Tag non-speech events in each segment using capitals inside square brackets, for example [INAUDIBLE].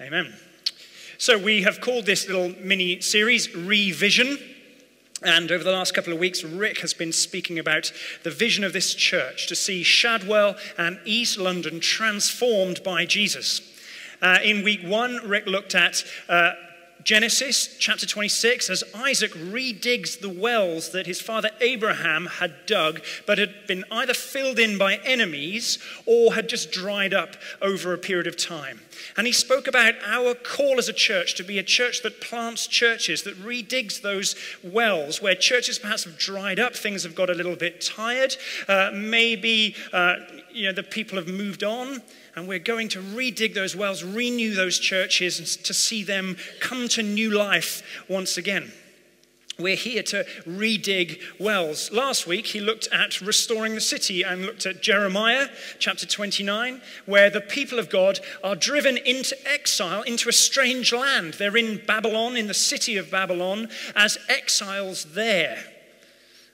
Amen. So, we have called this little mini series Revision. And over the last couple of weeks, Rick has been speaking about the vision of this church to see Shadwell and East London transformed by Jesus. Uh, in week one, Rick looked at uh, Genesis chapter 26, as Isaac redigs the wells that his father Abraham had dug, but had been either filled in by enemies or had just dried up over a period of time. And he spoke about our call as a church to be a church that plants churches, that redigs those wells where churches perhaps have dried up, things have got a little bit tired, uh, maybe uh, you know, the people have moved on and we're going to redig those wells, renew those churches, and to see them come to new life once again. We're here to redig wells. Last week, he looked at restoring the city and looked at Jeremiah chapter 29, where the people of God are driven into exile, into a strange land. They're in Babylon, in the city of Babylon, as exiles there.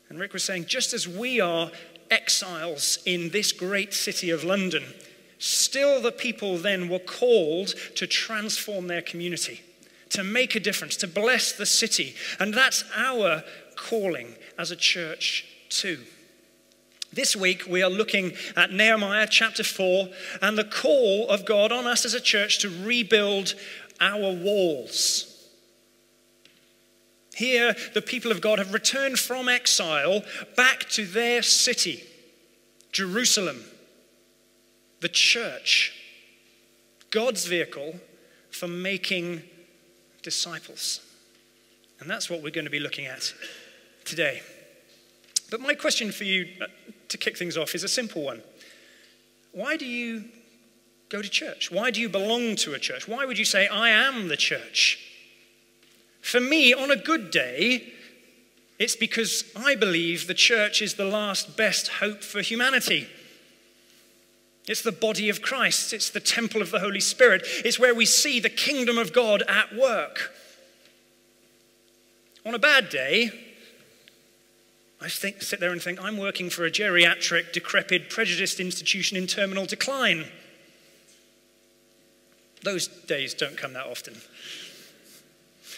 And Rick was saying, just as we are exiles in this great city of London, Still, the people then were called to transform their community, to make a difference, to bless the city. And that's our calling as a church, too. This week, we are looking at Nehemiah chapter 4 and the call of God on us as a church to rebuild our walls. Here, the people of God have returned from exile back to their city, Jerusalem the church, God's vehicle for making disciples. And that's what we're going to be looking at today. But my question for you uh, to kick things off is a simple one. Why do you go to church? Why do you belong to a church? Why would you say, I am the church? For me, on a good day, it's because I believe the church is the last best hope for humanity. It's the body of Christ. It's the temple of the Holy Spirit. It's where we see the kingdom of God at work. On a bad day, I think, sit there and think, I'm working for a geriatric, decrepit, prejudiced institution in terminal decline. Those days don't come that often.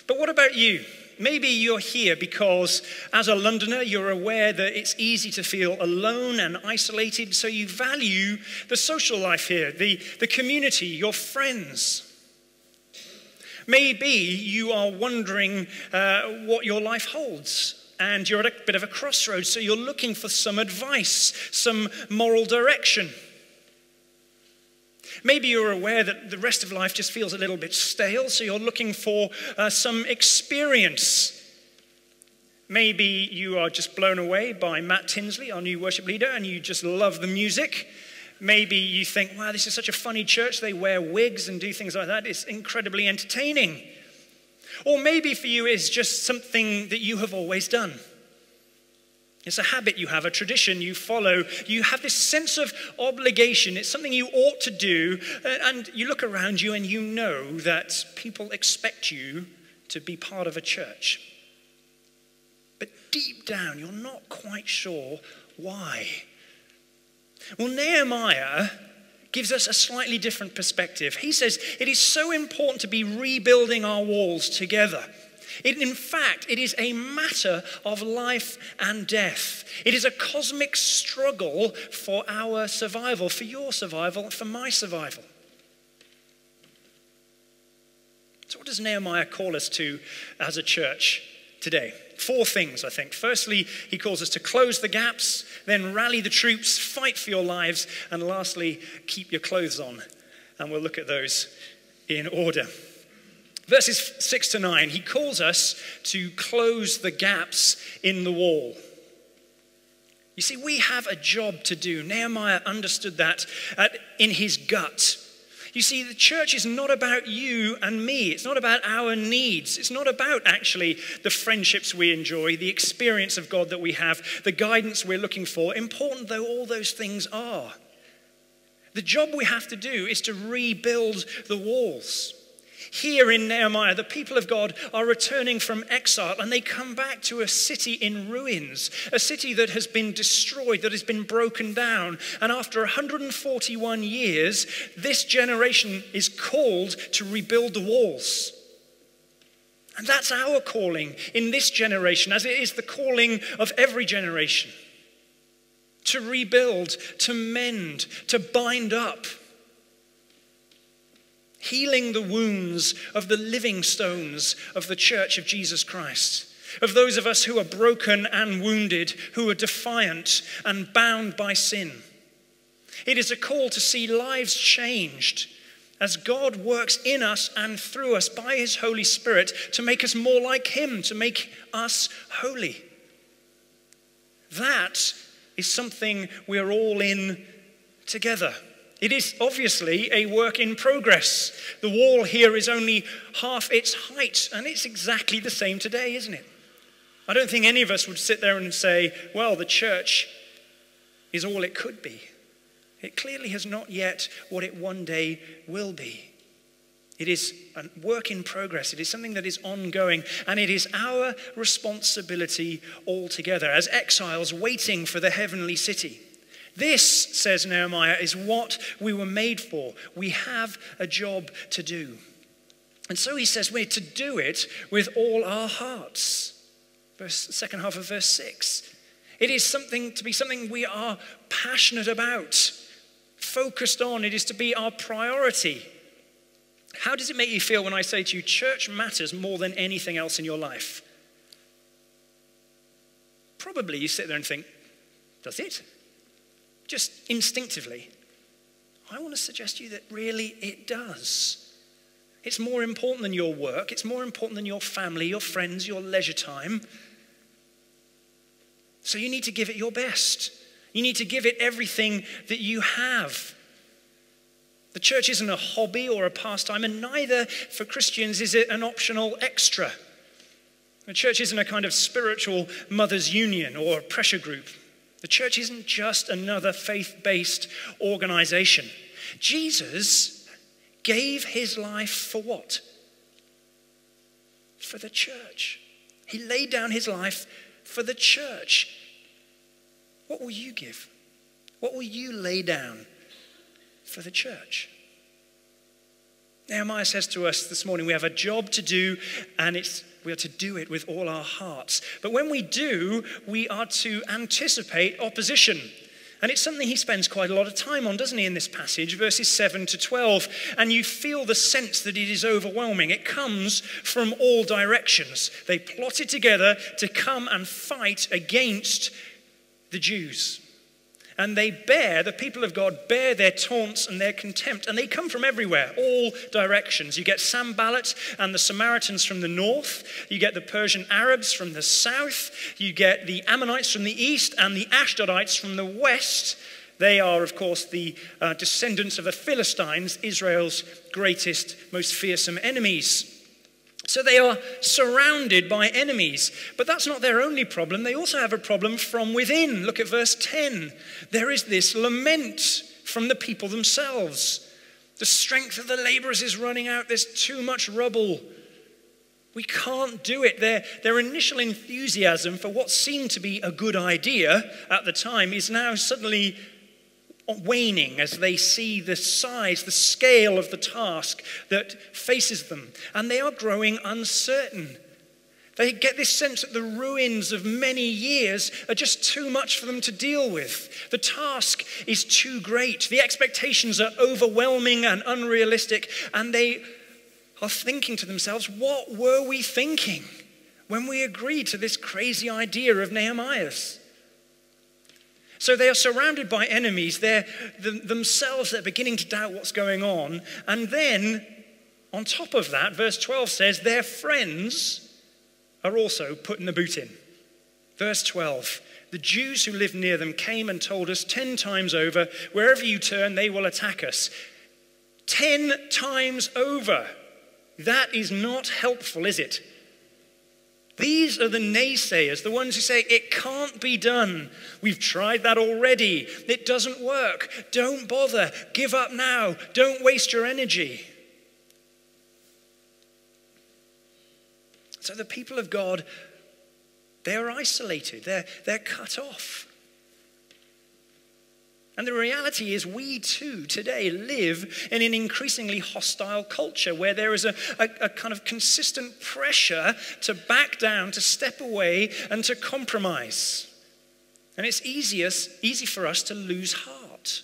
But what about you? Maybe you're here because, as a Londoner, you're aware that it's easy to feel alone and isolated, so you value the social life here, the, the community, your friends. Maybe you are wondering uh, what your life holds and you're at a bit of a crossroads, so you're looking for some advice, some moral direction. Maybe you're aware that the rest of life just feels a little bit stale, so you're looking for uh, some experience. Maybe you are just blown away by Matt Tinsley, our new worship leader, and you just love the music. Maybe you think, wow, this is such a funny church. They wear wigs and do things like that. It's incredibly entertaining. Or maybe for you, it's just something that you have always done. It's a habit you have, a tradition you follow. You have this sense of obligation. It's something you ought to do. Uh, and you look around you and you know that people expect you to be part of a church. But deep down, you're not quite sure why. Well, Nehemiah gives us a slightly different perspective. He says it is so important to be rebuilding our walls together. It, in fact, it is a matter of life and death. It is a cosmic struggle for our survival, for your survival, for my survival. So, what does Nehemiah call us to as a church today? Four things, I think. Firstly, he calls us to close the gaps, then rally the troops, fight for your lives, and lastly, keep your clothes on. And we'll look at those in order. Verses 6 to 9, he calls us to close the gaps in the wall. You see, we have a job to do. Nehemiah understood that uh, in his gut. You see, the church is not about you and me. It's not about our needs. It's not about actually the friendships we enjoy, the experience of God that we have, the guidance we're looking for, important though all those things are. The job we have to do is to rebuild the walls. Here in Nehemiah, the people of God are returning from exile and they come back to a city in ruins, a city that has been destroyed, that has been broken down. And after 141 years, this generation is called to rebuild the walls. And that's our calling in this generation, as it is the calling of every generation to rebuild, to mend, to bind up healing the wounds of the living stones of the church of Jesus Christ, of those of us who are broken and wounded, who are defiant and bound by sin. It is a call to see lives changed as God works in us and through us by His Holy Spirit to make us more like Him, to make us holy. That is something we are all in together. It is obviously a work in progress. The wall here is only half its height, and it's exactly the same today, isn't it? I don't think any of us would sit there and say, well, the church is all it could be. It clearly has not yet what it one day will be. It is a work in progress. It is something that is ongoing, and it is our responsibility altogether as exiles waiting for the heavenly city. This, says Nehemiah, is what we were made for. We have a job to do. And so he says we're to do it with all our hearts. Verse, second half of verse 6. It is something to be something we are passionate about, focused on. It is to be our priority. How does it make you feel when I say to you, church matters more than anything else in your life? Probably you sit there and think, does it? Just instinctively, I want to suggest to you that really it does. It's more important than your work, it's more important than your family, your friends, your leisure time. So you need to give it your best. You need to give it everything that you have. The church isn't a hobby or a pastime, and neither for Christians is it an optional extra. The church isn't a kind of spiritual mother's union or a pressure group. The church isn't just another faith based organization. Jesus gave his life for what? For the church. He laid down his life for the church. What will you give? What will you lay down for the church? Nehemiah says to us this morning we have a job to do, and it's we are to do it with all our hearts. But when we do, we are to anticipate opposition. And it's something he spends quite a lot of time on, doesn't he, in this passage, verses 7 to 12. And you feel the sense that it is overwhelming. It comes from all directions. They plotted together to come and fight against the Jews and they bear, the people of God bear their taunts and their contempt, and they come from everywhere, all directions. You get Sanballat and the Samaritans from the north, you get the Persian Arabs from the south, you get the Ammonites from the east, and the Ashdodites from the west. They are, of course, the uh, descendants of the Philistines, Israel's greatest, most fearsome enemies. So they are surrounded by enemies. But that's not their only problem. They also have a problem from within. Look at verse 10. There is this lament from the people themselves. The strength of the laborers is running out. There's too much rubble. We can't do it. Their, their initial enthusiasm for what seemed to be a good idea at the time is now suddenly waning as they see the size, the scale of the task that faces them. And they are growing uncertain. They get this sense that the ruins of many years are just too much for them to deal with. The task is too great. The expectations are overwhelming and unrealistic. And they are thinking to themselves, what were we thinking when we agreed to this crazy idea of Nehemiah's? So they are surrounded by enemies. They're themselves, they're beginning to doubt what's going on. And then, on top of that, verse 12 says, their friends are also putting the boot in. Verse 12 The Jews who lived near them came and told us ten times over, wherever you turn, they will attack us. Ten times over. That is not helpful, is it? These are the naysayers, the ones who say, it can't be done. We've tried that already. It doesn't work. Don't bother. Give up now. Don't waste your energy. So the people of God, they're isolated, they're, they're cut off. And the reality is, we too today live in an increasingly hostile culture where there is a, a, a, kind of consistent pressure to back down, to step away, and to compromise. And it's easiest, easy for us to lose heart.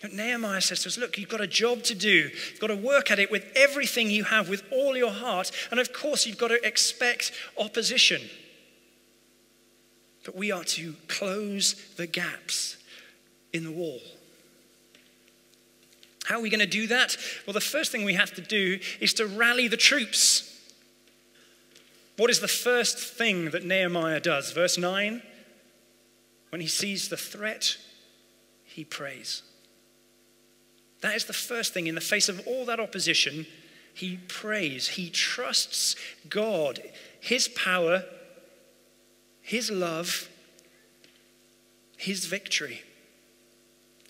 But Nehemiah says to us, Look, you've got a job to do. You've got to work at it with everything you have, with all your heart. And of course, you've got to expect opposition. But we are to close the gaps in the wall. How are we going to do that? Well, the first thing we have to do is to rally the troops. What is the first thing that Nehemiah does? Verse 9 when he sees the threat, he prays. That is the first thing. In the face of all that opposition, he prays. He trusts God, his power his love, his victory.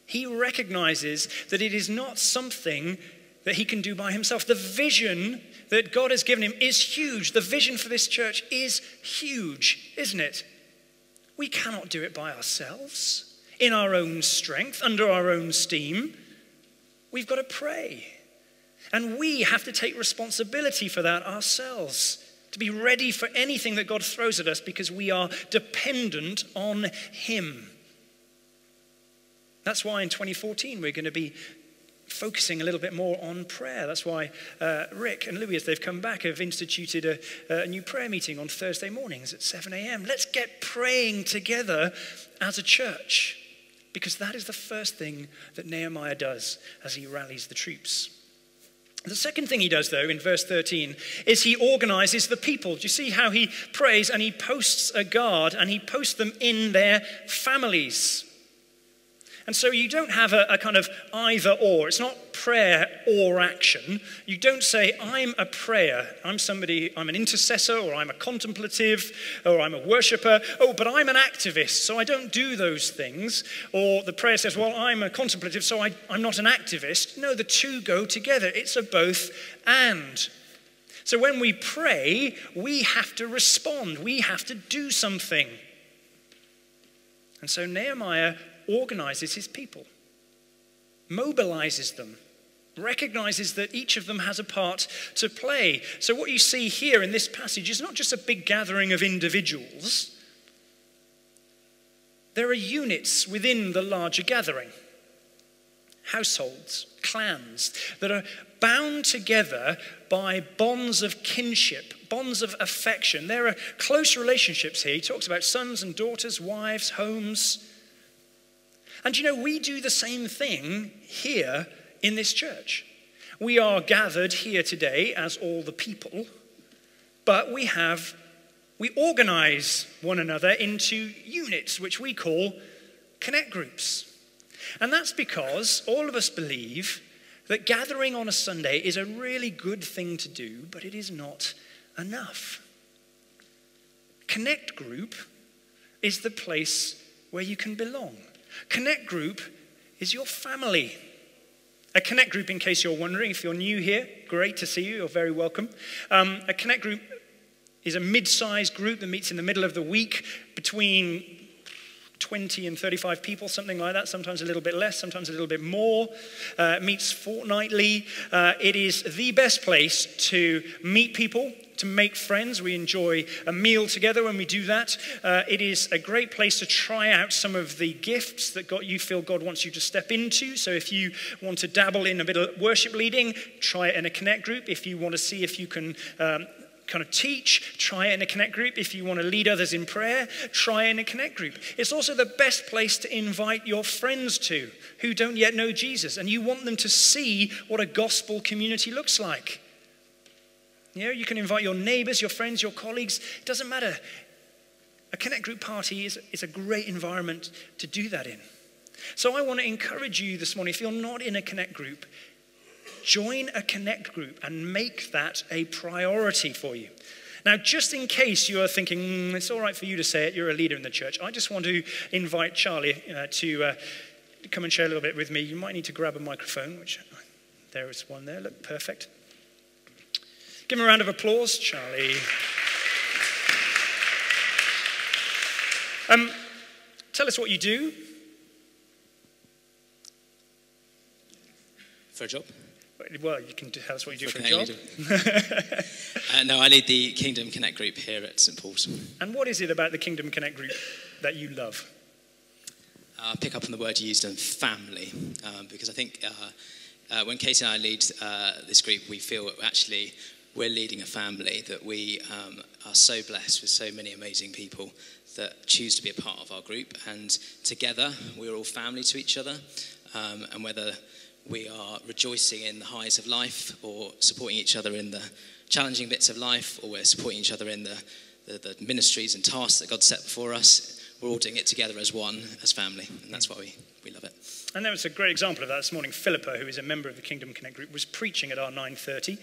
He recognizes that it is not something that he can do by himself. The vision that God has given him is huge. The vision for this church is huge, isn't it? We cannot do it by ourselves, in our own strength, under our own steam. We've got to pray. And we have to take responsibility for that ourselves to be ready for anything that God throws at us because we are dependent on Him. That's why in 2014 we're going to be focusing a little bit more on prayer. That's why uh, Rick and Louis, as they've come back, have instituted a, a new prayer meeting on Thursday mornings at 7 a.m. Let's get praying together as a church because that is the first thing that Nehemiah does as he rallies the troops. The second thing he does, though, in verse 13, is he organizes the people. Do you see how he prays and he posts a guard and he posts them in their families? And so you don't have a, a, kind of either or. It's not prayer or action. You don't say, I'm a prayer. I'm somebody, I'm an intercessor, or I'm a contemplative, or I'm a worshiper. Oh, but I'm an activist, so I don't do those things. Or the prayer says, well, I'm a contemplative, so I, I'm not an activist. No, the two go together. It's a both and. So when we pray, we have to respond, we have to do something. And so Nehemiah organizes his people, mobilizes them, recognizes that each of them has a part to play. So, what you see here in this passage is not just a big gathering of individuals, there are units within the larger gathering households, clans that are bound together by bonds of kinship, bonds of affection. There are close relationships here. He talks about sons and daughters, wives, homes. And you know, we do the same thing here in this church. We are gathered here today as all the people, but we have, we organize one another into units, which we call connect groups. And that's because all of us believe that gathering on a Sunday is a really good thing to do, but it is not enough. Connect group is the place where you can belong. Connect Group is your family. A Connect Group, in case you're wondering, if you're new here, great to see you, you're very welcome. Um, a Connect Group is a mid sized group that meets in the middle of the week between 20 and 35 people, something like that, sometimes a little bit less, sometimes a little bit more. Uh, meets fortnightly. Uh, it is the best place to meet people, to make friends. We enjoy a meal together when we do that. Uh, it is a great place to try out some of the gifts that God, you feel God wants you to step into. So if you want to dabble in a bit of worship leading, try it in a connect group. If you want to see if you can um, kind of teach, try it in a connect group. If you want to lead others in prayer, try it in a connect group. It's also the best place to invite your friends to who don't yet know Jesus and you want them to see what a gospel community looks like. You know, you can invite your neighbors, your friends, your colleagues. It doesn't matter. A connect group party is, is a great environment to do that in. So I want to encourage you this morning, if you're not in a connect group, join a connect group and make that a priority for you. Now, just in case you are thinking, mm, it's all right for you to say it, you're a leader in the church, I just want to invite Charlie uh, to uh, come and share a little bit with me. You might need to grab a microphone, which there is one there. Look, perfect. Give him a round of applause, Charlie. Um, tell us what you do. Fair job? Well, you can tell us what you do for, for a job. [LAUGHS] uh, no, I lead the Kingdom Connect group here at St Paul's. And what is it about the Kingdom Connect group that you love? I'll pick up on the word you used on family, um, because I think uh, uh, when Katie and I lead uh, this group, we feel that actually we're leading a family that we um, are so blessed with so many amazing people that choose to be a part of our group. And together, we're all family to each other. Um, and whether we are rejoicing in the highs of life or supporting each other in the challenging bits of life, or we're supporting each other in the, the, the ministries and tasks that God set before us, we're all doing it together as one, as family. And that's why we, we love it. And there was a great example of that this morning. Philippa, who is a member of the Kingdom Connect group, was preaching at our 9.30.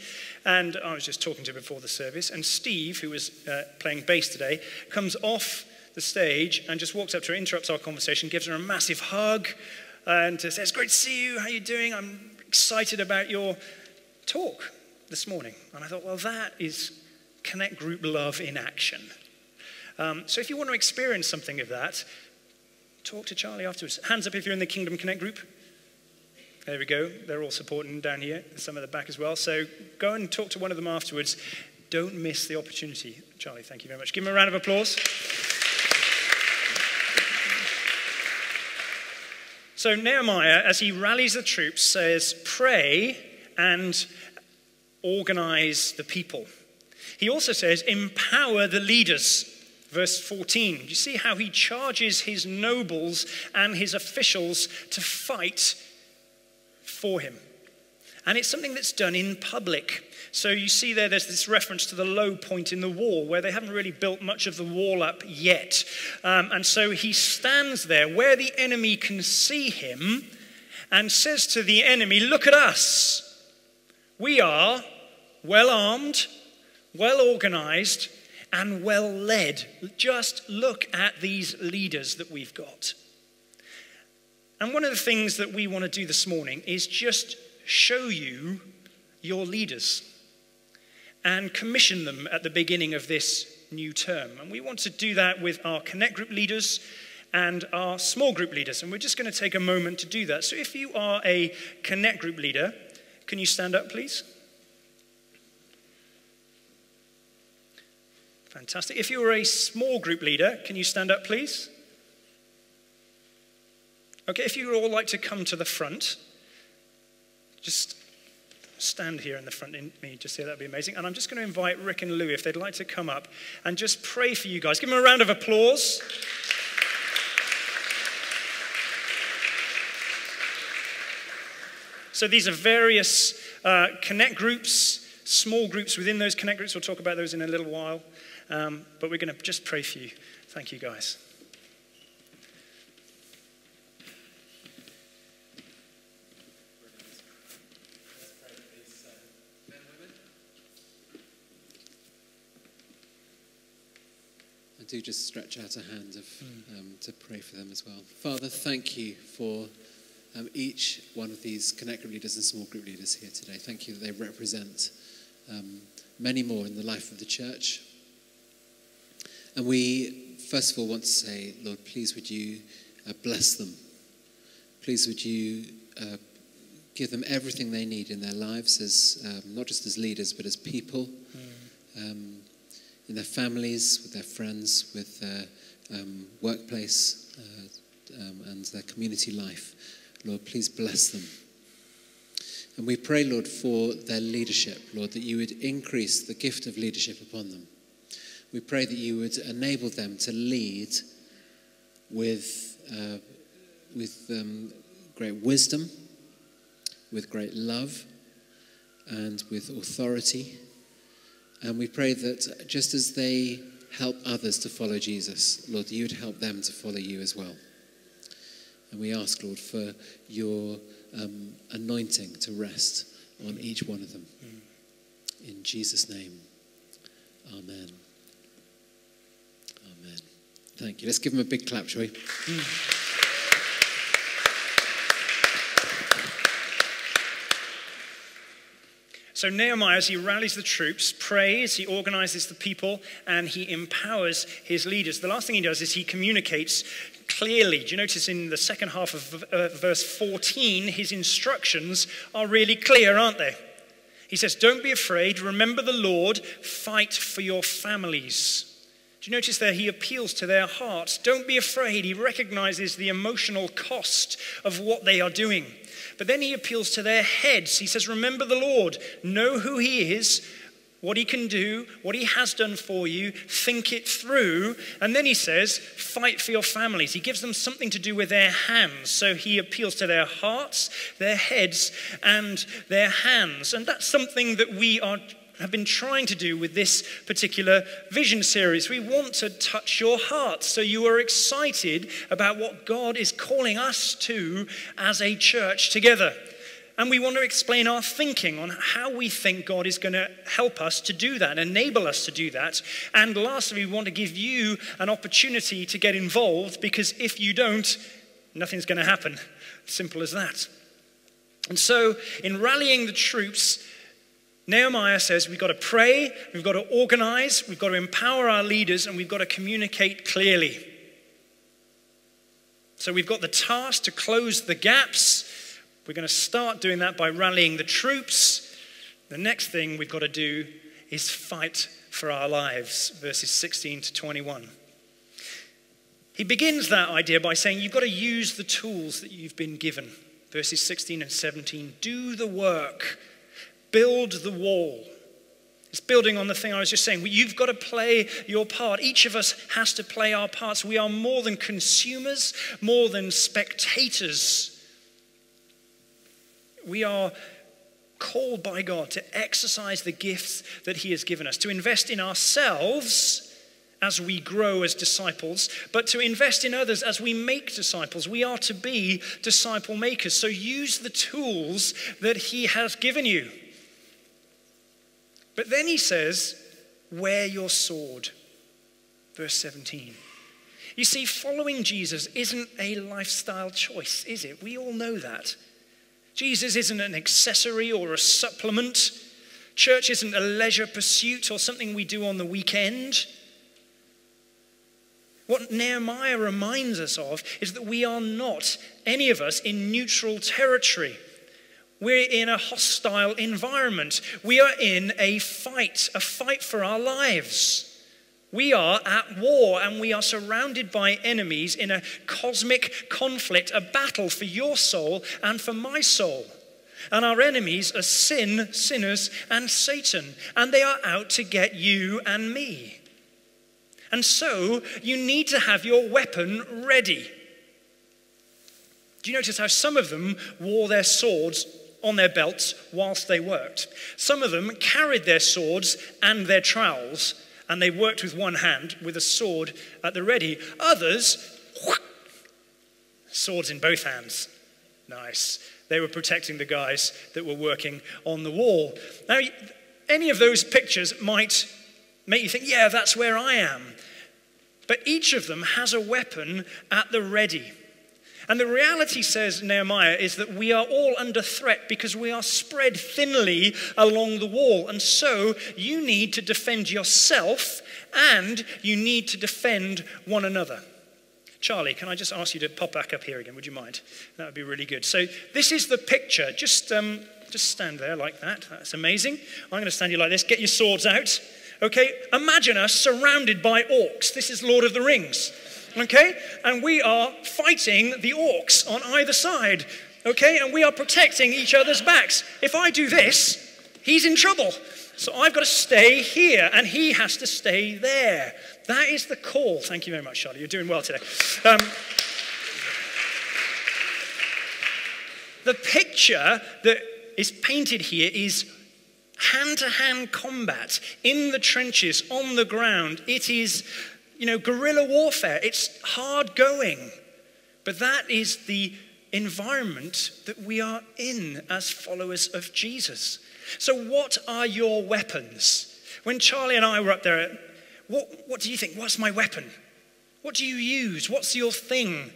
And I was just talking to her before the service. And Steve, who was uh, playing bass today, comes off the stage and just walks up to her, interrupts our conversation, gives her a massive hug, and to say, It's Great to see you. How are you doing? I'm excited about your talk this morning. And I thought, well, that is Connect Group love in action. Um, so if you want to experience something of that, talk to Charlie afterwards. Hands up if you're in the Kingdom Connect group. There we go. They're all supporting down here, some at the back as well. So go and talk to one of them afterwards. Don't miss the opportunity. Charlie, thank you very much. Give him a round of applause. So Nehemiah, as he rallies the troops, says, Pray and organize the people. He also says, Empower the leaders. Verse 14. You see how he charges his nobles and his officials to fight for him. And it's something that's done in public. So you see there, there's this reference to the low point in the wall where they haven't really built much of the wall up yet. Um, and so he stands there where the enemy can see him and says to the enemy, Look at us. We are well armed, well organized, and well led. Just look at these leaders that we've got. And one of the things that we want to do this morning is just show you your leaders and commission them at the beginning of this new term. And we want to do that with our Connect group leaders and our small group leaders. And we're just going to take a moment to do that. So if you are a Connect group leader, can you stand up, please? Fantastic. If you are a small group leader, can you stand up, please? Okay, if you would all like to come to the front, just stand here in the front in me just here, that'd be amazing. And I'm just going to invite Rick and Lou if they'd like to come up and just pray for you guys. Give them a round of applause. So these are various uh, connect groups, small groups within those connect groups. We'll talk about those in a little while. Um, but we're going to just pray for you. Thank you, guys. Do just stretch out a hand of, um, to pray for them as well. Father, thank you for um, each one of these connect group leaders and small group leaders here today. Thank you that they represent um, many more in the life of the church. And we, first of all, want to say, Lord, please would you uh, bless them. Please would you uh, give them everything they need in their lives, as um, not just as leaders, but as people, mm. In their families, with their friends, with their um, workplace, uh, um, and their community life. Lord, please bless them. And we pray, Lord, for their leadership, Lord, that you would increase the gift of leadership upon them. We pray that you would enable them to lead with, uh, with um, great wisdom, with great love, and with authority. And we pray that just as they help others to follow Jesus, Lord, you would help them to follow you as well. And we ask, Lord, for your um, anointing to rest on each one of them. In Jesus' name, amen. Amen. Thank you. Let's give them a big clap, shall we? So Nehemiah, as he rallies the troops, prays, he organizes the people, and he empowers his leaders. The last thing he does is he communicates clearly. Do you notice in the second half of uh, verse 14, his instructions are really clear, aren't they? He says, Don't be afraid, remember the Lord, fight for your families. Do you notice there he appeals to their hearts? Don't be afraid. He recognizes the emotional cost of what they are doing. But then he appeals to their heads. He says, Remember the Lord, know who he is, what he can do, what he has done for you, think it through. And then he says, fight for your families. He gives them something to do with their hands. So he appeals to their hearts, their heads, and their hands. And that's something that we are have been trying to do with this particular vision series. We want to touch your heart so you are excited about what God is calling us to as a church together. And we want to explain our thinking on how we think God is going to help us to do that, enable us to do that. And lastly, we want to give you an opportunity to get involved because if you don't, nothing's going to happen. Simple as that. And so, in rallying the troops, Nehemiah says we've got to pray, we've got to organize, we've got to empower our leaders, and we've got to communicate clearly. So we've got the task to close the gaps we're going to start doing that by rallying the troops. The next thing we've got to do is fight for our lives, verses 16 to 21. He begins that idea by saying you've got to use the tools that you've been given. Verses 16 and 17. Do the work, build the wall. It's building on the thing I was just saying. You've got to play your part. Each of us has to play our parts. We are more than consumers, more than spectators we are called by God to exercise the gifts that He has given us, to invest in ourselves as we grow as disciples, but to invest in others as we make disciples. We are to be disciple makers. So use the tools that He has given you. But then He says, Wear your sword. Verse 17. You see, following Jesus isn't a lifestyle choice, is it? We all know that. Jesus isn't an accessory or a supplement. Church isn't a leisure pursuit or something we do on the weekend. What Nehemiah reminds us of is that we are not, any of us, in neutral territory. We're in a hostile environment. We are in a fight, a fight for our lives. We are at war and we are surrounded by enemies in a cosmic conflict, a battle for your soul and for my soul. And our enemies are sin, sinners, and Satan. And they are out to get you and me. And so you need to have your weapon ready. Do you notice how some of them wore their swords on their belts whilst they worked? Some of them carried their swords and their trowels and they worked with one hand with a sword at the ready. Others, swords in both hands. Nice. They were protecting the guys that were working on the wall. Now, any of those pictures might make you think, yeah, that's where I am. But each of them has a weapon at the ready. And the reality, says Nehemiah, is that we are all under threat because we are spread thinly along the wall. And so you need to defend yourself and you need to defend one another. Charlie, can I just ask you to pop back up here again? Would you mind? That would be really good. So, this is the picture. Just, um, just stand there like that. That's amazing. I'm going to stand you like this. Get your swords out. Okay? Imagine us surrounded by orcs. This is Lord of the Rings okay? And we are fighting the orcs on either side, okay? And we are protecting each other's backs. If I do this, he's in trouble. So I've got to stay here, and he has to stay there. That is the call. Thank you very much, Charlie. You're doing well today. Um, the picture that is painted here is hand to hand combat in the trenches, on the ground. It is you know, guerrilla warfare. It's hard going. But that is the environment that we are in as followers of Jesus. So, what are your weapons? When Charlie and I were up there, what, what do you think? What's my weapon? What do you use? What's your thing?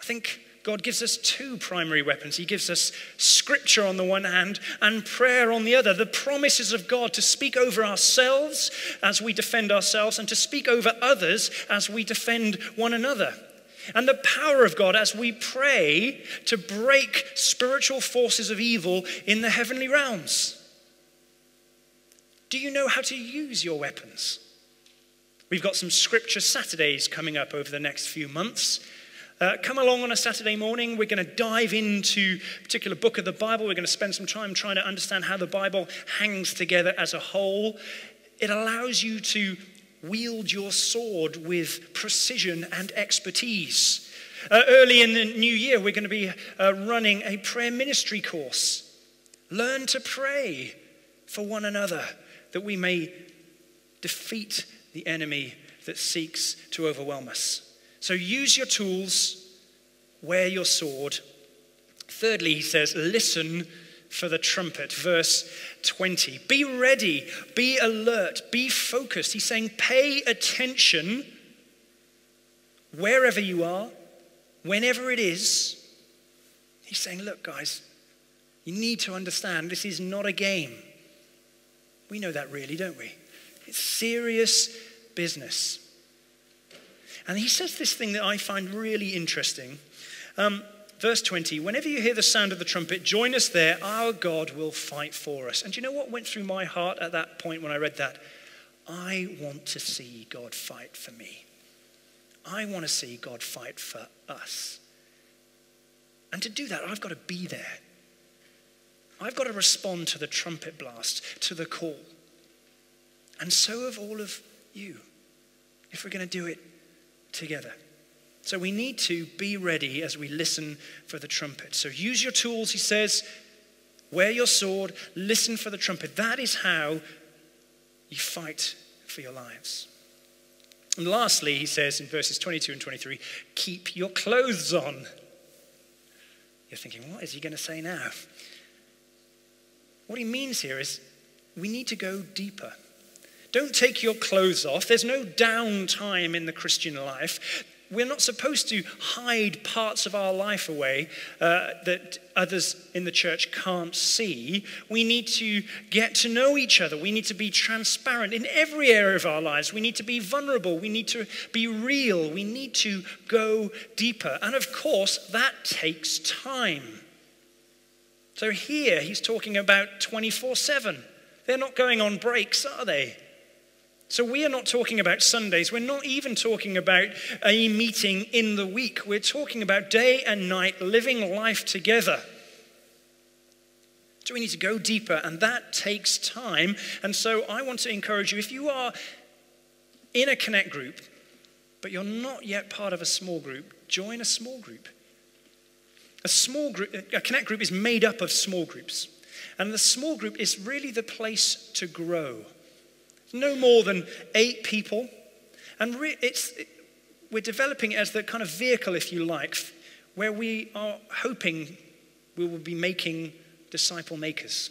I think God gives us two primary weapons. He gives us scripture on the one hand and prayer on the other. The promises of God to speak over ourselves as we defend ourselves and to speak over others as we defend one another. And the power of God as we pray to break spiritual forces of evil in the heavenly realms. Do you know how to use your weapons? We've got some scripture Saturdays coming up over the next few months. Uh, come along on a Saturday morning. We're going to dive into a particular book of the Bible. We're going to spend some time trying to understand how the Bible hangs together as a whole. It allows you to wield your sword with precision and expertise. Uh, early in the new year, we're going to be uh, running a prayer ministry course. Learn to pray for one another that we may defeat the enemy that seeks to overwhelm us. So use your tools, wear your sword. Thirdly, he says, listen for the trumpet. Verse 20. Be ready, be alert, be focused. He's saying, pay attention wherever you are, whenever it is. He's saying, look, guys, you need to understand this is not a game. We know that really, don't we? It's serious business. And he says this thing that I find really interesting. Um, verse 20 Whenever you hear the sound of the trumpet, join us there. Our God will fight for us. And you know what went through my heart at that point when I read that? I want to see God fight for me. I want to see God fight for us. And to do that, I've got to be there. I've got to respond to the trumpet blast, to the call. And so have all of you, if we're going to do it together. So we need to be ready as we listen for the trumpet. So use your tools, he says. Wear your sword, listen for the trumpet. That is how you fight for your lives. And lastly, he says in verses 22 and 23 keep your clothes on. You're thinking, what is he going to say now? What he means here is we need to go deeper. Don't take your clothes off. There's no downtime in the Christian life. We're not supposed to hide parts of our life away uh, that others in the church can't see. We need to get to know each other. We need to be transparent in every area of our lives. We need to be vulnerable. We need to be real. We need to go deeper. And of course, that takes time. So here he's talking about 24 7. They're not going on breaks, are they? So we are not talking about Sundays. We're not even talking about a meeting in the week. We're talking about day and night living life together. So we need to go deeper, and that takes time. And so I want to encourage you if you are in a connect group, but you're not yet part of a small group, join a small group. A small group, a connect group is made up of small groups. And the small group is really the place to grow no more than eight people. And re- it's, it, we're developing it as the kind of vehicle, if you like, where we are hoping we will be making disciple makers.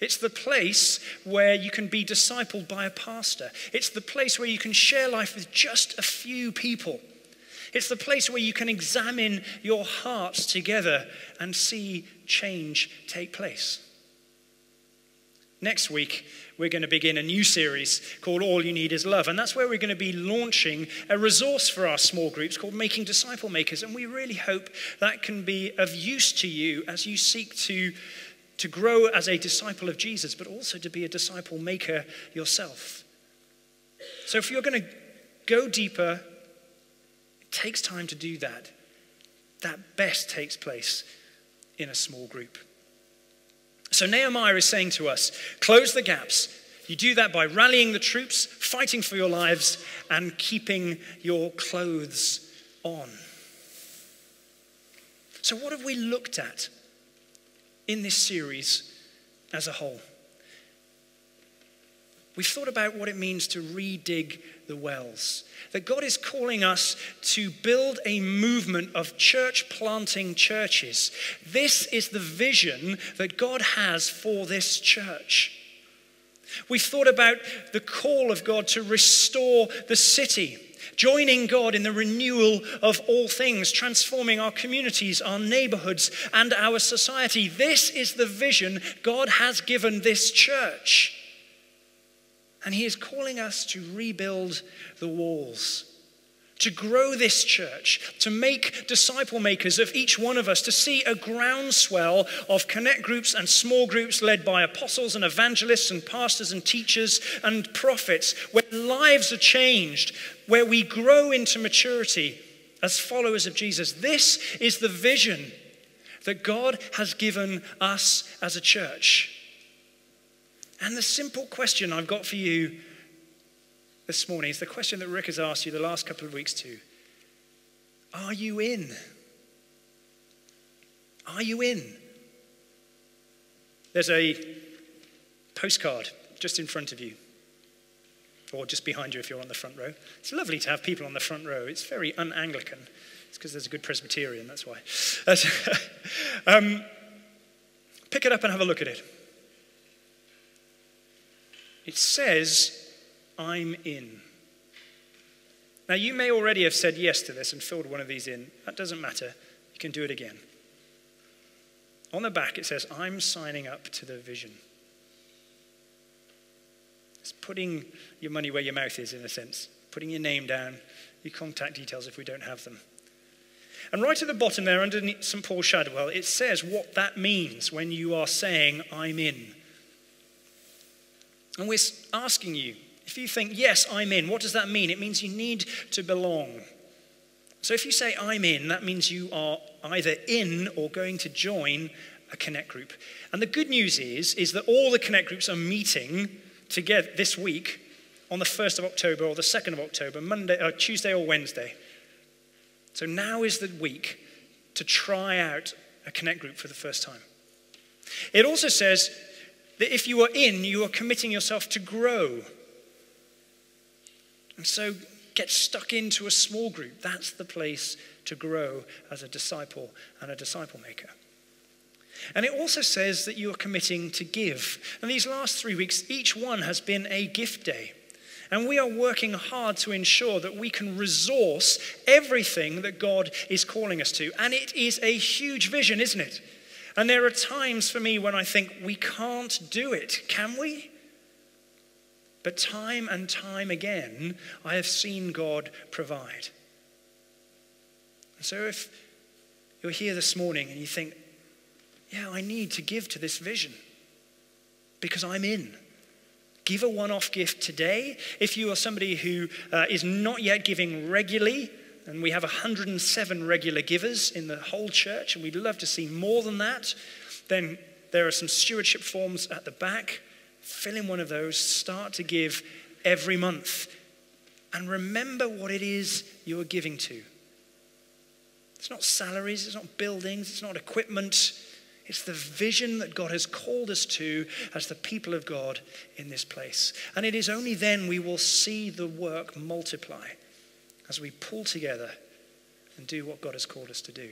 It's the place where you can be discipled by a pastor. It's the place where you can share life with just a few people. It's the place where you can examine your hearts together and see change take place. Next week, we're going to begin a new series called All You Need Is Love. And that's where we're going to be launching a resource for our small groups called Making Disciple Makers. And we really hope that can be of use to you as you seek to, to grow as a disciple of Jesus, but also to be a disciple maker yourself. So if you're going to go deeper, it takes time to do that. That best takes place in a small group. So Nehemiah is saying to us close the gaps. You do that by rallying the troops, fighting for your lives, and keeping your clothes on. So, what have we looked at in this series as a whole? We've thought about what it means to redig the wells. That God is calling us to build a movement of church planting churches. This is the vision that God has for this church. We've thought about the call of God to restore the city. joining God in the renewal of all things, transforming our communities, our neighborhoods, and our society. This is the vision God has given this church. And He is calling us to rebuild the walls to grow this church, to make disciple makers of each one of us, to see a groundswell of connect groups and small groups led by apostles and evangelists and pastors and teachers and prophets, where lives are changed, where we grow into maturity as followers of Jesus. This is the vision that God has given us as a church. And the simple question I've got for you this morning is the question that Rick has asked you the last couple of weeks too. Are you in? Are you in? There's a postcard just in front of you, or just behind you if you're on the front row. It's lovely to have people on the front row. It's very un Anglican. It's because there's a good Presbyterian, that's why. [LAUGHS] um, pick it up and have a look at it. It says, I'm in. Now, you may already have said yes to this and filled one of these in. That doesn't matter. You can do it again. On the back, it says, I'm signing up to the vision. It's putting your money where your mouth is, in a sense, putting your name down, your contact details if we don't have them. And right at the bottom there, underneath St. Paul Shadwell, it says what that means when you are saying, I'm in. And we're asking you, if you think, yes, I'm in, what does that mean? It means you need to belong. So if you say, I'm in, that means you are either in or going to join a connect group. And the good news is, is that all the connect groups are meeting together this week on the 1st of October or the 2nd of October, Monday, or uh, Tuesday or Wednesday. So now is the week to try out a connect group for the first time. It also says that if you are in, you are committing yourself to grow. And so get stuck into a small group. That's the place to grow as a disciple and a disciple maker. And it also says that you are committing to give. And these last three weeks, each one has been a gift day. And we are working hard to ensure that we can resource everything that God is calling us to. And it is a huge vision, isn't it? And there are times for me when I think we can't do it, can we? But time and time again, I have seen God provide. So if you're here this morning and you think, yeah, I need to give to this vision because I'm in. Give a one off gift today. If you are somebody who uh, is not yet giving regularly, and we have 107 regular givers in the whole church, and we'd love to see more than that, then there are some stewardship forms at the back fill in one of those, start to give every month. And remember what it is you are giving to. It's not salaries, it's not buildings, it's not equipment. It's the vision that God has called us to as the people of God in this place. And it is only then we will see the work multiply as we pull together and do what God has called us to do.